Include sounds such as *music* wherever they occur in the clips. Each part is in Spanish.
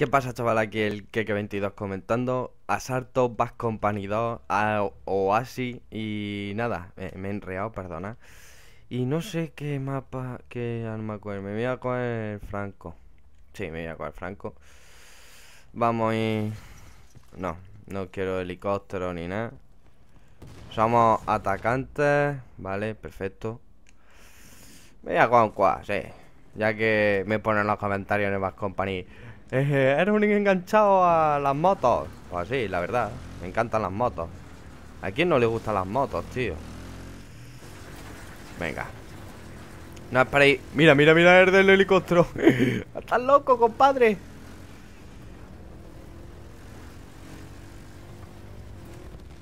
¿Qué pasa, chaval? Aquí el Keke22 comentando. Asalto, Bass Company 2, a Oasis y nada, me, he enreado, perdona. Y no sé qué mapa, qué arma coger. Me voy a coger Franco. Sí, me voy a coger Franco. Vamos ir... No, no quiero helicóptero ni nada. Somos atacantes, vale, perfecto. Me voy a coger un quad, sí. Ya que me ponen los comentarios en el Bass Company. Eh, eres un enganchado a las motos. Pues sí, la verdad. Me encantan las motos. ¿A quién no le gustan las motos, tío? Venga. No esperéis. Mira, mira, mira el del helicóptero. *laughs* Estás loco, compadre.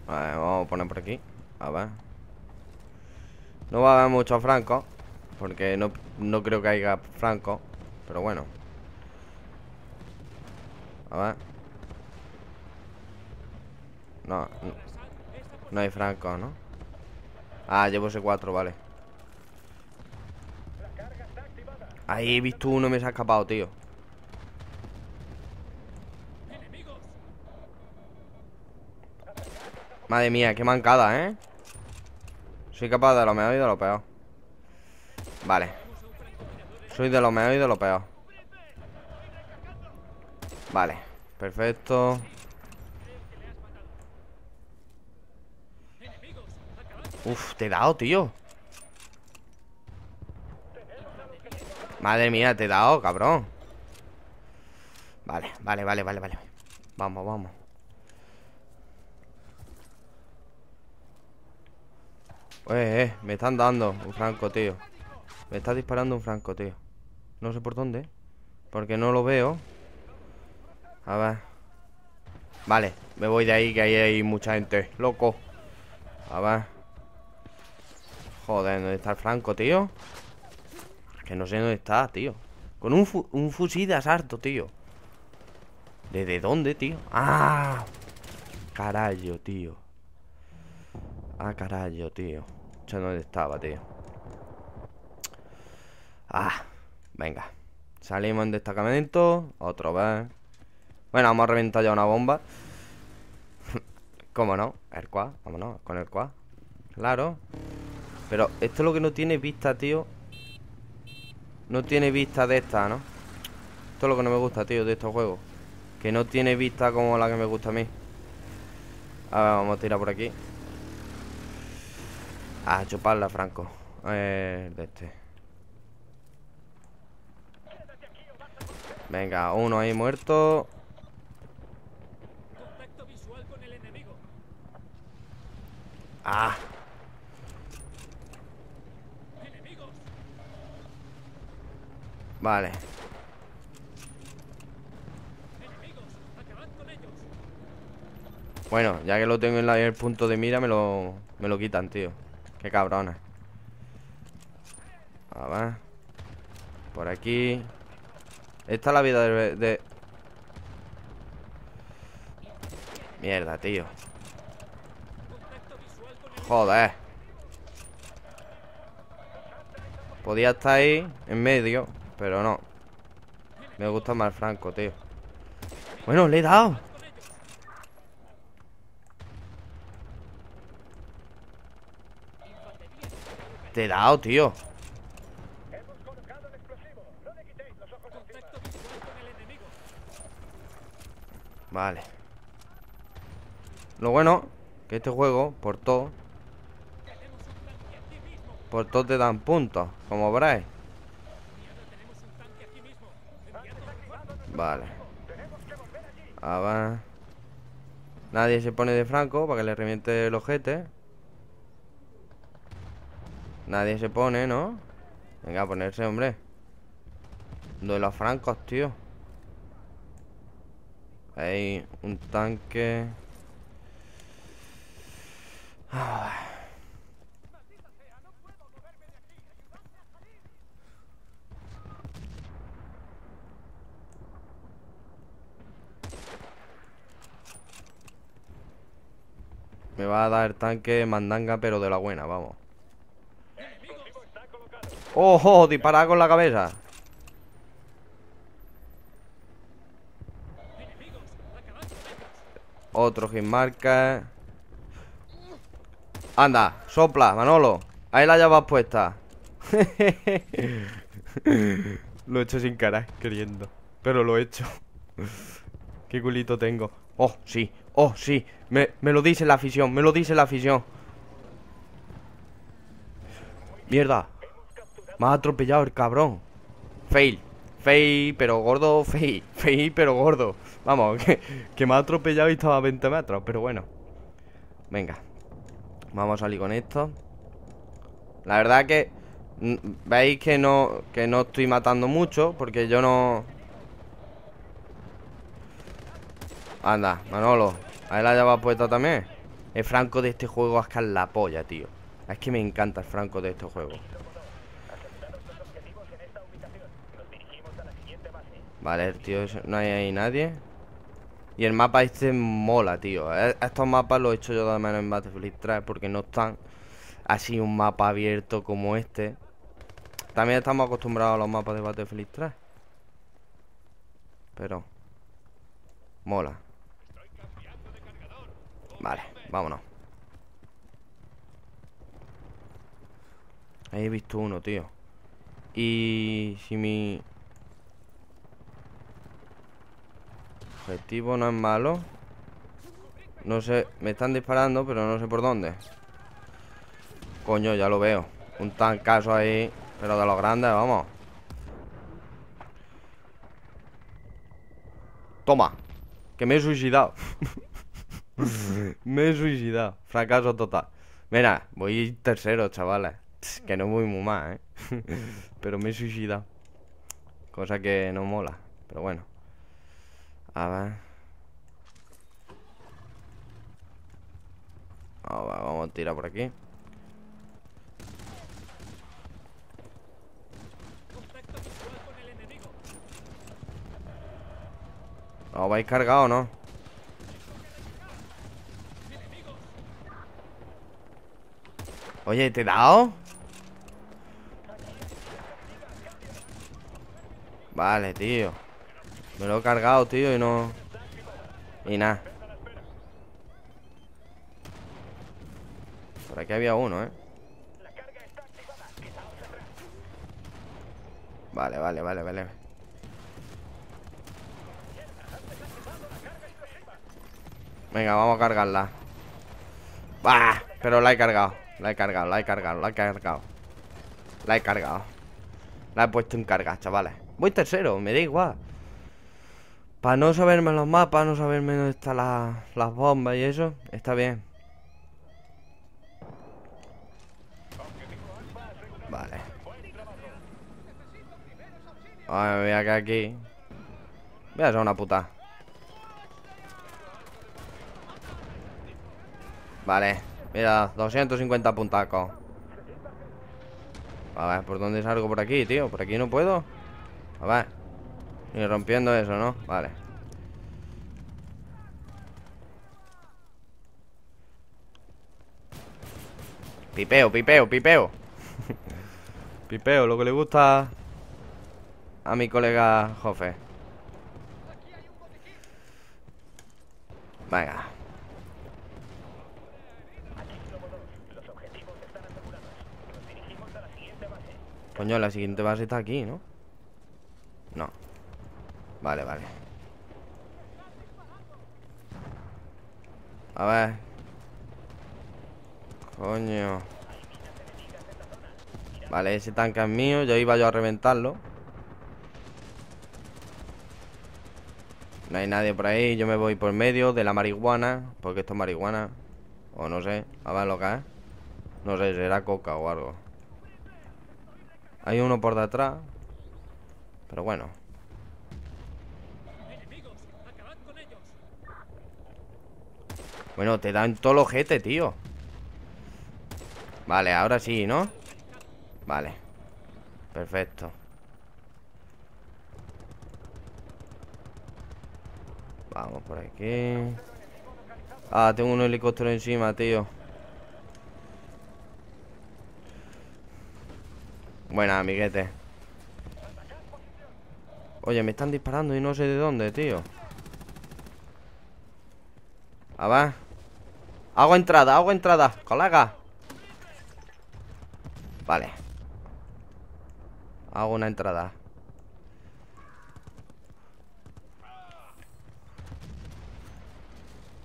Vale, vamos a poner por aquí. A ver. No va a haber mucho franco. Porque no, no creo que haya franco. Pero bueno. A ver. No, no, hay franco, ¿no? Ah, llevo ese 4, vale. Ahí he visto uno me se ha escapado, tío. Madre mía, qué mancada, ¿eh? Soy capaz de lo mejor y de lo peor. Vale. Soy de lo mejor y de lo peor. Vale, perfecto. Uf, te he dado, tío. Madre mía, te he dado, cabrón. Vale, vale, vale, vale, vale. Vamos, vamos. Eh, eh, me están dando un franco, tío. Me está disparando un franco, tío. No sé por dónde Porque no lo veo a ver. Vale, me voy de ahí que ahí hay mucha gente. Loco. A ver. Joder, ¿dónde está el Franco, tío? Que no sé dónde está, tío. Con un, un fusil de asalto, tío. ¿Desde dónde, tío? ¡Ah! Carajo, tío. Ah, carajo, tío. Sé dónde estaba, tío. Ah, venga. Salimos en destacamento Otro vez bueno, vamos a reventar ya una bomba. *laughs* ¿Cómo no? El quad, vámonos, con el quad. Claro. Pero esto es lo que no tiene vista, tío. No tiene vista de esta, ¿no? Esto es lo que no me gusta, tío, de estos juegos. Que no tiene vista como la que me gusta a mí. A ver, vamos a tirar por aquí. A chuparla, Franco. Eh, De este. Venga, uno ahí muerto Ah. Vale. Bueno, ya que lo tengo en, el punto de mira, me lo, me lo quitan, tío. Qué cabrona. A ver. Por aquí. Esta es la vida de... Mierda, tío. Joder. Podía estar ahí En medio Pero no. Me gusta más Franco, tío. Bueno, le he dado. Te he dado, tío. Vale. Lo bueno Que este juego, por todo por todo te dan puntos, como veréis. Vale. A ver. Nadie se pone de franco para que le reviente el ojete. Nadie se pone, ¿no? Venga, a ponerse, hombre. De los francos, tío. Hay un tanque. Ah. Me va a dar tanque mandanga, pero de la buena, vamos. ¡Ojo! Dispara con la cabeza. Otro hitmarker Anda, sopla, Manolo Ahí la llaves puesta *laughs* Lo he hecho sin cara, queriendo Pero lo he hecho *laughs* Qué culito tengo Oh, sí, oh, sí. Me, me lo dice la afición, me lo dice la afición. Mierda. Me ha atropellado el cabrón. Fail. Fail, pero gordo, fail. *laughs* Fail, pero gordo. Vamos, *laughs* que, me ha atropellado y estaba a 20 metros Pero bueno. Venga. Vamos a salir con esto. La verdad que Veis que no, que no estoy matando mucho Porque yo no... Anda, Manolo Ahí la lleva puesta también. El franco de este juego es que la polla, tío. Es que me encanta el franco de este juego. Vale, tío, no hay ahí nadie. Y el mapa este mola, tío. E, Estos mapas los he hecho yo de menos en Battlefield 3 Porque no están así un mapa abierto como este. También estamos acostumbrados a los mapas de Battlefield 3 Pero Mola Vale, vámonos. Ahí he visto uno, tío. Y si mi Objetivo no es malo No sé, me están disparando Pero no sé por dónde. Coño, ya lo veo. Un tancazo ahí pero de los grandes, vamos. Toma Que me he suicidado *laughs* *laughs* Me he suicidado. Fracaso total. Mira, voy tercero, chavales. Que no voy muy mal, ¿eh? *laughs* Pero me he suicidado. Cosa que no mola Pero bueno. A ver. Vamos a tirar por aquí. ¿Os vais cargado o no? Oye, ¿te he dado? Vale, tío Me lo he cargado, tío, y no... Y nada Por aquí había uno, ¿eh? Vale, vale, vale, vale Venga, vamos a cargarla ¡Bah! Pero la he cargado La he cargado, la he cargado, la he cargado. La he cargado. La he puesto en carga, chavales. Voy tercero, me da igual. Para no saberme los mapas No saberme dónde están las bombas y eso Está bien. Vale. A ver, voy a quedar aquí. Voy a hacer una puta. Vale, mira, 250 puntacos A ver, ¿por dónde salgo por aquí, tío? ¿Por aquí no puedo? A ver Ni rompiendo eso, ¿no? Vale Pipeo, pipeo, pipeo *laughs* Pipeo, lo que le gusta A mi colega Jofe Venga Coño, la siguiente base está aquí, ¿no? No. Vale, vale. A ver. Coño. Vale, ese tanque es mío Yo iba yo a reventarlo. No hay nadie por ahí Yo me voy por medio de la marihuana Porque esto es marihuana. O no sé, a ver lo que es. No sé, será coca o algo hay uno por detrás Pero bueno. Bueno, te dan todo el ojete, tío. Vale, ahora sí, ¿no? Vale. Perfecto. Vamos por aquí. Ah, tengo un helicóptero encima, tío Buena, amiguete Oye, me están disparando y no sé de dónde, tío A ver. Hago entrada, hago entrada, colega. Vale. Hago una entrada.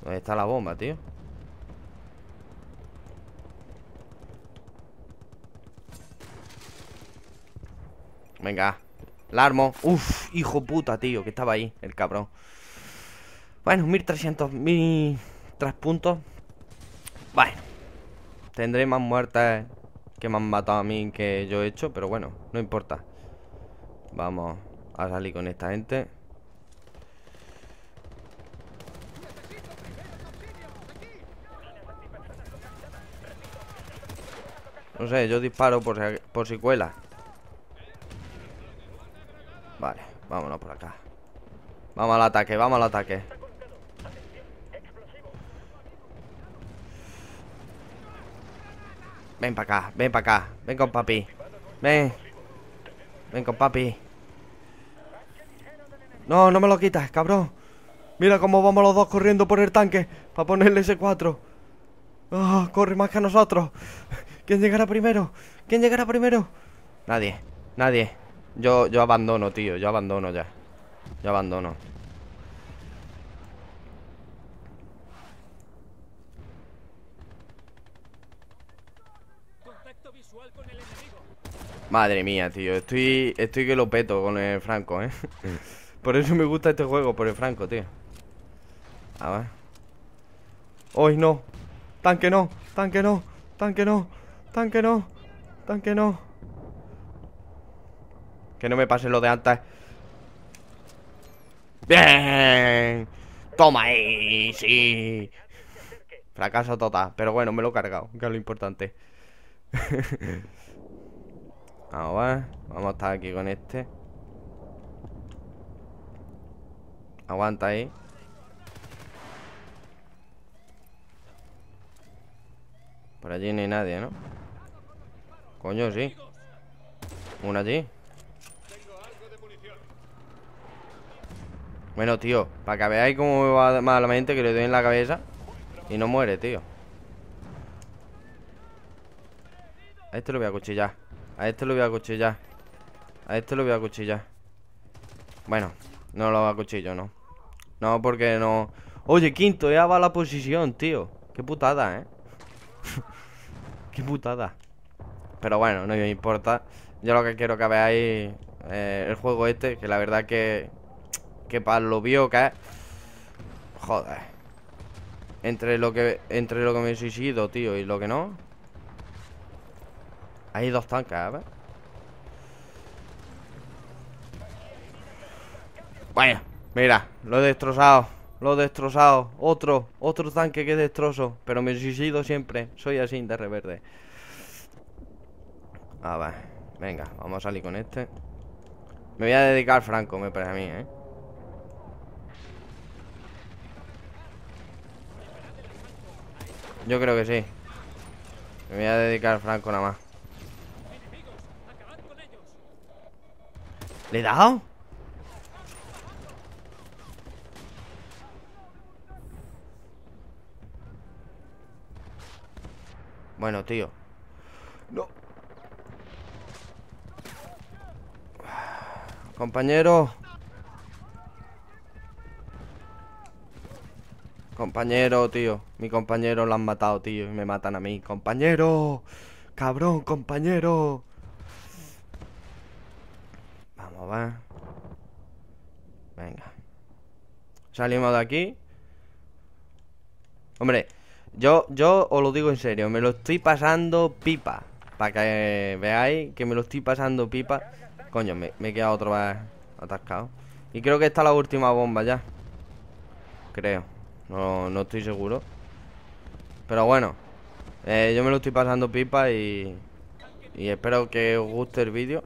¿Dónde está la bomba, tío? Venga La armo. Uf, hijo puta, tío Que estaba ahí, el cabrón. Bueno, 1300 1300 puntos. Bueno Tendré más muertes Que me han matado a mí Que yo he hecho Pero bueno, no importa. Vamos a salir con esta gente. No sé, yo disparo por si, por si cuela Vale, vámonos por acá. Vamos al ataque, vamos al ataque. Ven para acá, ven para acá. Ven con papi. Ven. Ven con papi. No, no me lo quitas, cabrón. Mira cómo vamos los dos corriendo por el tanque Para ponerle ese 4 oh, Corre más que nosotros. ¿Quién llegará primero? ¿Quién llegará primero? Nadie, nadie Yo, yo abandono, tío, yo abandono ya Yo abandono Madre mía, tío Estoy, estoy que lo peto con el Franco, ¿eh? *laughs* por eso me gusta este juego, por el Franco, tío A ver ¡Hoy no! ¡Tanque no! ¡Tanque no! ¡Tanque no! Tanque no. Tanque no. Que no me pase lo de antes. Bien. Toma ahí, sí. Fracaso total. Pero bueno, me lo he cargado, que es lo importante. *laughs* Vamos a ver. Vamos a estar aquí con este. Aguanta ahí. Por allí no hay nadie, ¿no? Coño, sí Una allí Bueno, tío Para que veáis cómo me va malamente Que le doy en la cabeza Y no muere, tío. A este lo voy a cuchillar. A este lo voy a cuchillar. A este lo voy a cuchillar. Bueno, no lo a cuchillo, no No, porque no. Oye, quinto, ya va la posición, tío. Qué putada, ¿eh? *laughs* Qué putada. Pero bueno, no me importa. Yo lo que quiero que veáis eh, El juego este Que la verdad que Que para lo vio es Joder. Entre lo que Entre lo que me suicido, tío Y lo que no Hay dos tanques, a ver Bueno, mira, lo he destrozado Lo he destrozado. Otro, otro tanque que destrozo Pero me suicido siempre Soy así de reverde a ver, venga, vamos a salir con este. Me voy a dedicar Franco, me parece a mí, ¿eh? Yo creo que sí. Me voy a dedicar Franco nada más. ¿Le he dado? Bueno, tío. No. Compañero Compañero, tío. Mi compañero lo han matado, tío Y me matan a mí. Compañero. Cabrón, compañero. Vamos a ver Venga. Salimos de aquí. Hombre Yo, yo os lo digo en serio Me lo estoy pasando pipa. Para que veáis que me lo estoy pasando pipa. Coño, me, he quedado otra vez atascado. Y creo que está la última bomba ya. Creo No, no estoy seguro. Pero bueno eh, Yo me lo estoy pasando pipa y Y espero que os guste el vídeo.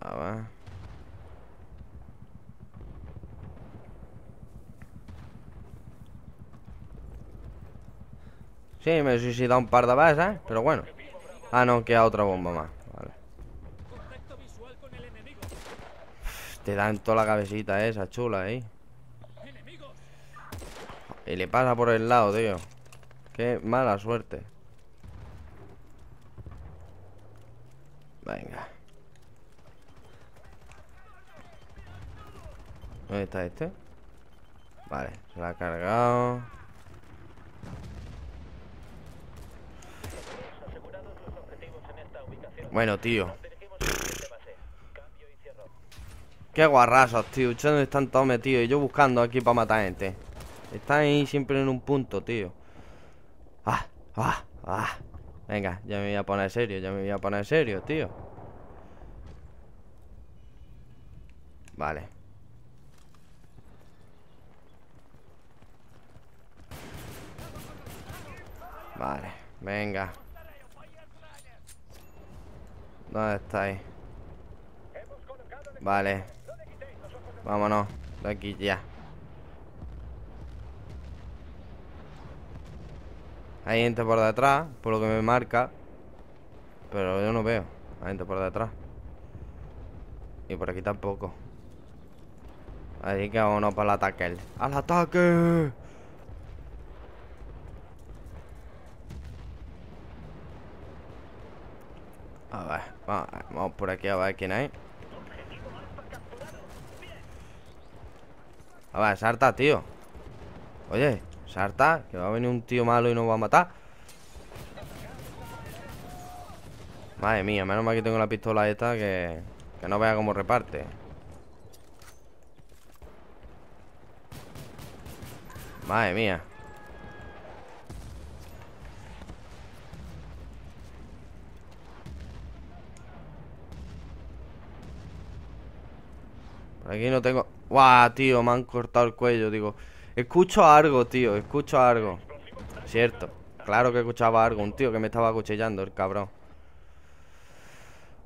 A ver. Sí, me he suicidado un par de veces, ¿eh? Pero bueno. Ah, no, queda otra bomba más Vale Te dan toda la cabecita esa chula ahí. Y le pasa por el lado, tío. Qué mala suerte. Venga. ¿Dónde está este? Vale, se la ha cargado. Bueno, tío. Qué guarrazos, tío. ¿Dónde están todos metidos? Y yo buscando aquí para matar gente. Están ahí siempre en un punto, tío. Ah, ah, ah. Venga, ya me voy a poner serio, ya me voy a poner serio, tío. Vale. Vale, venga. ¿Dónde estáis? Vale. Vámonos de aquí ya. Hay gente por detrás, por lo que me marca. Pero yo no veo. Hay gente por detrás. Y por aquí tampoco. Así que vámonos para el ataque. ¡Al ataque! A ver, vamos por aquí a ver quién hay. A ver, Sarta, tío. Oye, Sarta Que va a venir un tío malo y nos va a matar. Madre mía, menos mal que tengo la pistola esta Que, que no vea cómo reparte. Madre mía. Por aquí no tengo... Guau, tío, me han cortado el cuello, digo Escucho algo, tío, escucho algo. Cierto, claro que escuchaba algo Un tío que me estaba acuchillando, el cabrón.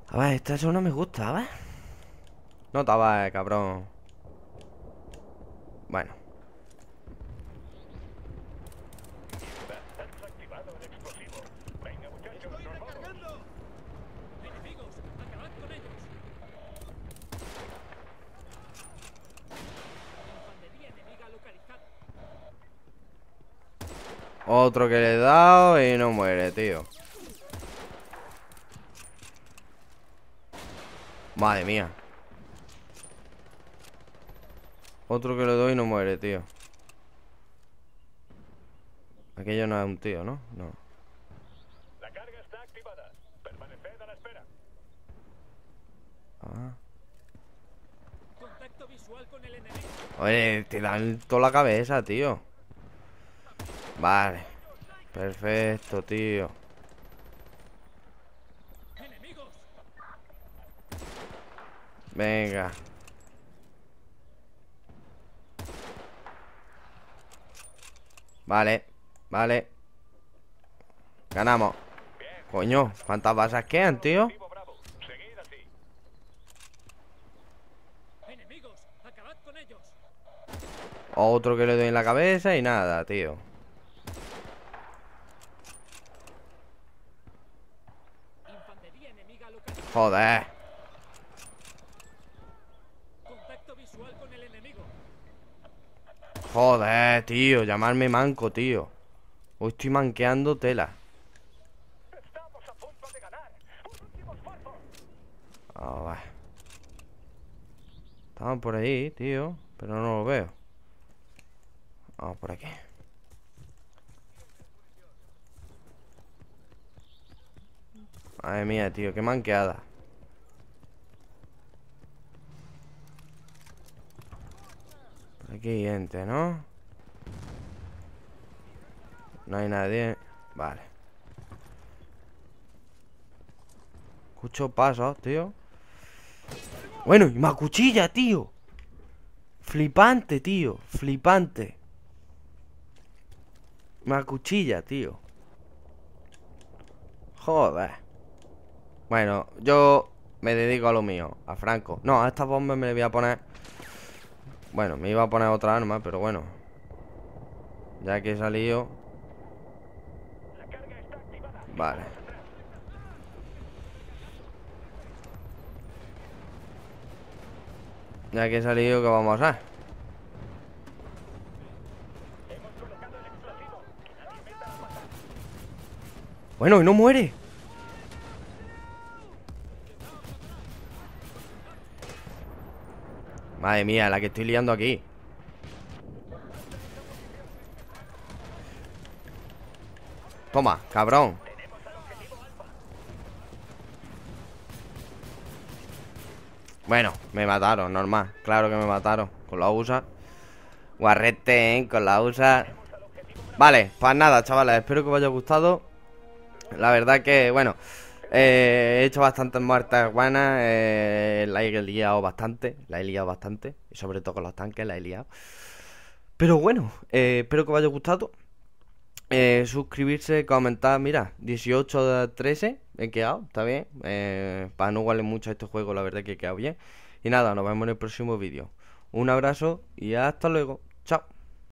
A ver, esta zona me gusta, a ver. No eh, cabrón. Bueno Otro que le he dado y no muere, tío. Madre mía. Otro que le doy y no muere, tío. Aquello no es un tío, ¿no? No. La carga está activada. Permaneced a la espera. Ah. Contacto visual con el enemigo. Oye, te dan toda la cabeza, tío Vale. Perfecto, tío. Venga. Vale, vale. Ganamos. Coño, ¿cuántas basas quedan, tío? Otro que le doy en la cabeza y nada, tío. Joder. Joder, tío, llamarme manco, tío. Hoy estoy manqueando tela. A ver. Estaban por ahí, tío, pero no lo veo. Vamos por aquí. Madre mía, tío, qué manqueada. Aquí hay gente, ¿no? No hay nadie. Vale. Escucho pasos, tío. Bueno, y más cuchilla, tío. Flipante, tío. Flipante. Más cuchilla, tío. Joder. Bueno, yo me dedico a lo mío, a Franco. No, a esta bomba me le voy a poner... Bueno, me iba a poner otra arma, pero bueno. Ya que he salido... Vale. Ya que he salido, ¿qué vamos a hacer? Bueno, y no muere. Madre mía, la que estoy liando aquí. Toma, cabrón. Bueno, me mataron, normal. Claro que me mataron. Con la USA. Guarrete, ¿eh? Con la USA. Vale, pues nada, chavales. Espero que os haya gustado. La verdad que, bueno. Eh, he hecho bastantes muertes buenas. Eh, la he liado bastante. La he liado bastante. Y sobre todo con los tanques la he liado. Pero bueno, eh, espero que os haya gustado. Suscribirse, comentar, mira, 18 de 13 he quedado, está bien. Para no igualar mucho a este juego, la verdad que he quedado bien. Y nada, nos vemos en el próximo vídeo. Un abrazo y hasta luego. Chao.